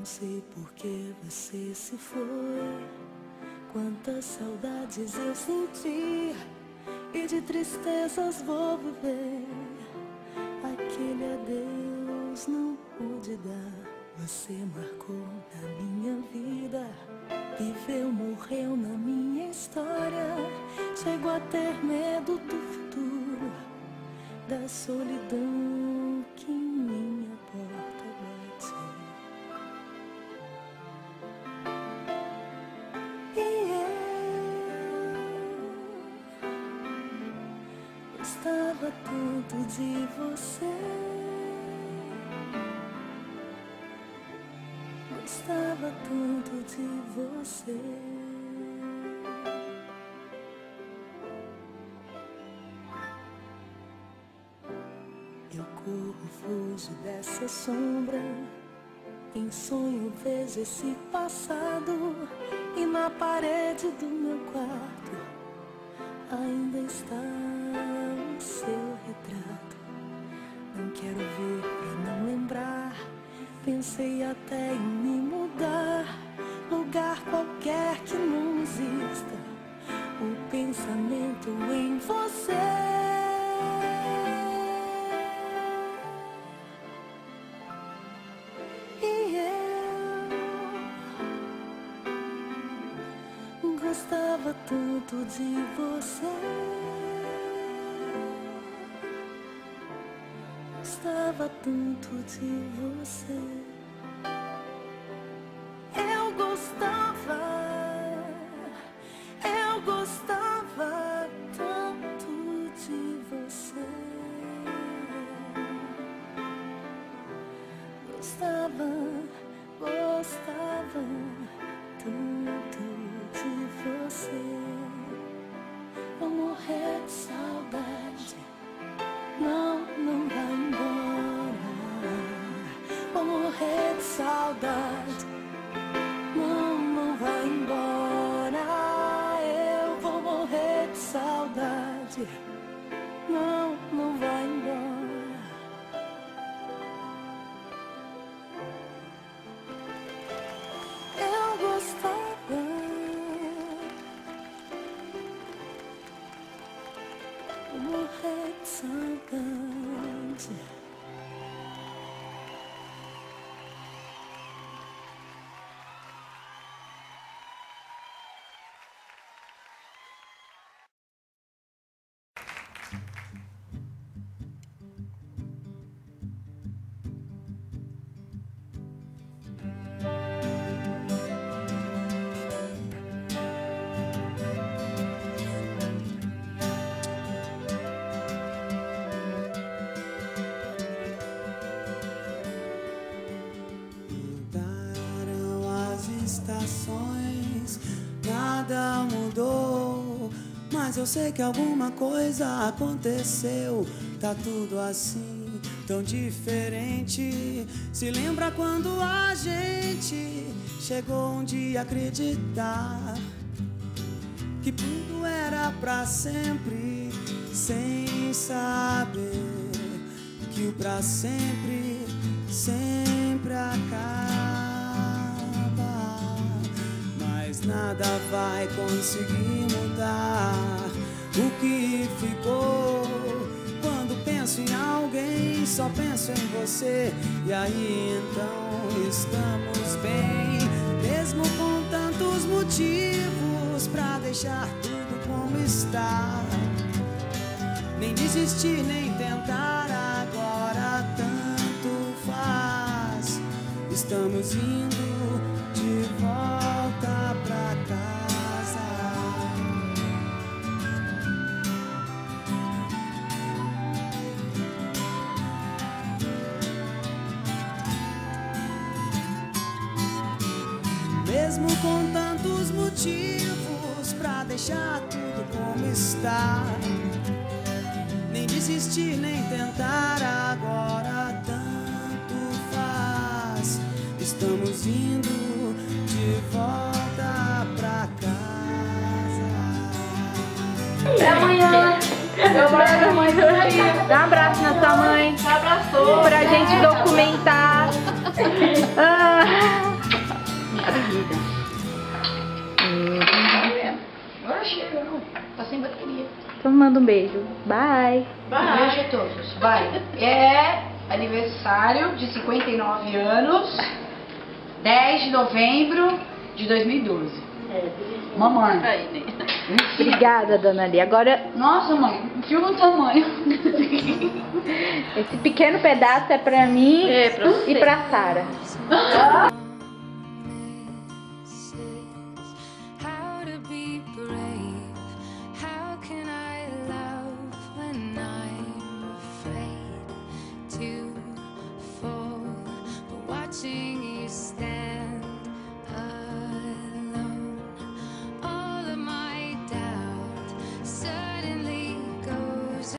Não sei por que você se foi. Quantas saudades eu senti e de tristezas vou viver. Aquele adeus não pude dar. Você marcou na minha vida, viveu, morreu na minha história. Chego a ter medo do futuro, da solidão gostava tanto de você. gostava tanto de você. Eu corro, fujo dessa sombra. Em sonho vejo esse passado. E na parede do meu quarto ainda está quero ver pra não lembrar. Pensei até em me mudar, lugar qualquer que não exista. O pensamento em você. E eu gostava tanto de você. Gostava tanto de você. Saudade. Não, não vai embora. Eu vou morrer de saudade. Não, não vai embora. Eu gostava. Morrer de saudade. Mas eu sei que alguma coisa aconteceu. Tá tudo assim, tão diferente. Se lembra quando a gente chegou um dia a acreditar que tudo era pra sempre, sem saber que o pra sempre sempre acaba. Nada vai conseguir mudar o que ficou. Quando penso em alguém, só penso em você. E aí então estamos bem, mesmo com tantos motivos pra deixar tudo como está. Nem desistir, nem tentar agora tanto faz. Estamos indo de volta Mesmo com tantos motivos pra deixar tudo como está. Nem desistir, nem tentar agora tanto faz. Estamos indo de volta pra casa. Até amanhã. Eu abraço a mãe hoje. Dá um abraço na sua mãe. Abraçou. Pra gente documentar. Manda um beijo. Bye. Um beijo a todos. Vai. É aniversário de 59 anos, 10 de novembro de 2012. Mamãe. Obrigada, dona Lia. Agora, Nossa, mãe, filma o tamanho. esse pequeno pedaço é pra mim É, pra e pra Sara.